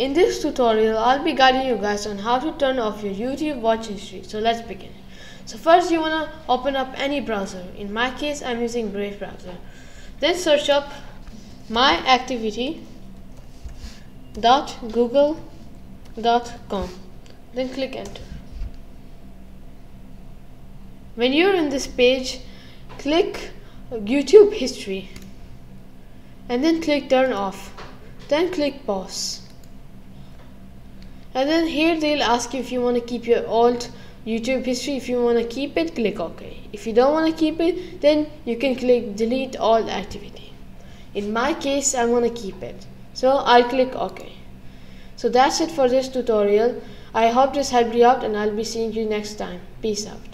In this tutorial, I'll be guiding you guys on how to turn off your YouTube watch history. So let's begin. So first you want to open up any browser. In my case, I'm using Brave browser. Then search up myactivity.google.com. Then click enter. When you're in this page, click YouTube history and then click turn off. Then click pause and then here they'll ask you if you want to keep your old YouTube history. If you want to keep it click OK. If you don't want to keep it then you can click delete all activity. In my case I want to keep it. So I'll click OK. So that's it for this tutorial. I hope this helped you out and I'll be seeing you next time. Peace out